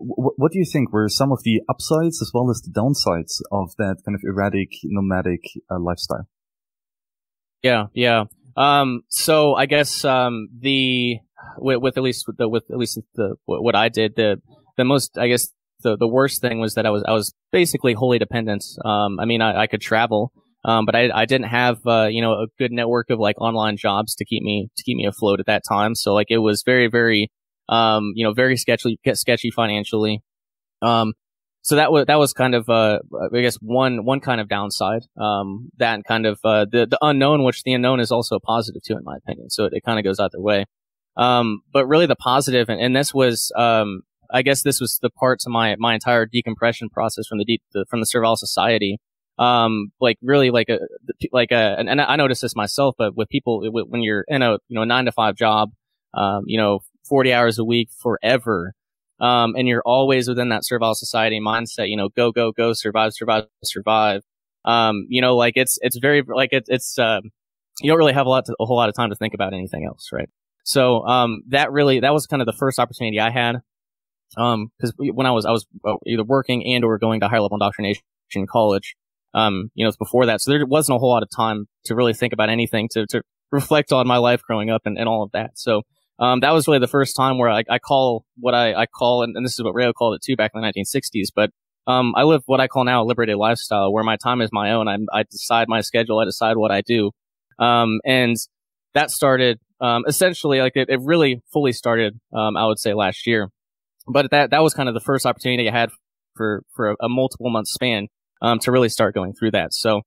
what do you think were some of the upsides as well as the downsides of that kind of erratic nomadic uh, lifestyle? Yeah, yeah. Um, so I guess um, the with, with, at least with, the, with at least the what I did the the most I guess the the worst thing was that I was I was basically wholly dependent. Um, I mean I, I could travel, um, but I I didn't have uh, you know a good network of like online jobs to keep me to keep me afloat at that time. So like it was very very um, you know very sketchy sketchy financially. Um, so that was that was kind of uh, I guess one one kind of downside. Um, that kind of uh, the the unknown, which the unknown is also a positive too, in my opinion. So it, it kind of goes either way. Um, but really the positive, and, and this was um, I guess this was the part to my my entire decompression process from the deep the, from the Servile Society. Um, like really like a like a and, and I noticed this myself, but with people when you're in a you know nine to five job, um, you know forty hours a week forever um, and you're always within that servile society mindset, you know, go, go, go, survive, survive, survive. Um, you know, like it's, it's very, like it, it's, um, you don't really have a lot, to, a whole lot of time to think about anything else, right? So, um, that really, that was kind of the first opportunity I had. Um, cause when I was, I was uh, either working and or going to higher level indoctrination in college. Um, you know, it's before that. So there wasn't a whole lot of time to really think about anything to, to reflect on my life growing up and, and all of that. So, um, that was really the first time where I, I call what I, I call, and, and, this is what Rayo called it too back in the 1960s, but um, I live what I call now a liberated lifestyle where my time is my own. I, I decide my schedule. I decide what I do. Um, and that started, um, essentially like it, it, really fully started, um, I would say last year. But that, that was kind of the first opportunity I had for, for a, a multiple month span, um, to really start going through that. So,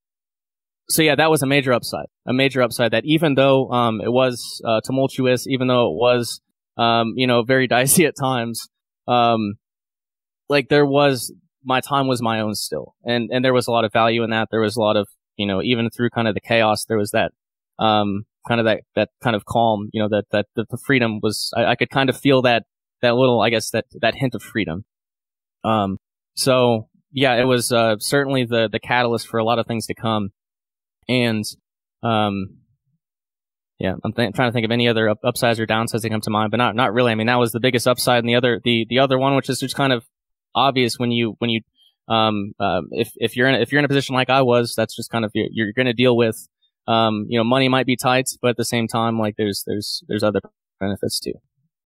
so yeah, that was a major upside, a major upside that even though, um, it was, uh, tumultuous, even though it was, um, you know, very dicey at times, um, like there was, my time was my own still. And, and there was a lot of value in that. There was a lot of, you know, even through kind of the chaos, there was that, um, kind of that, that kind of calm, you know, that, that, the freedom was, I, I could kind of feel that, that little, I guess that, that hint of freedom. Um, so yeah, it was, uh, certainly the, the catalyst for a lot of things to come. And, um, yeah, I'm th- trying to think of any other up- upsides or downsides that come to mind, but not, not really. I mean, that was the biggest upside. And the other, the, the other one, which is just kind of obvious when you, when you, um, uh, if, if you're in, a, if you're in a position like I was, that's just kind of, you're, you're going to deal with, um, you know, money might be tight, but at the same time, like there's, there's, there's other benefits too.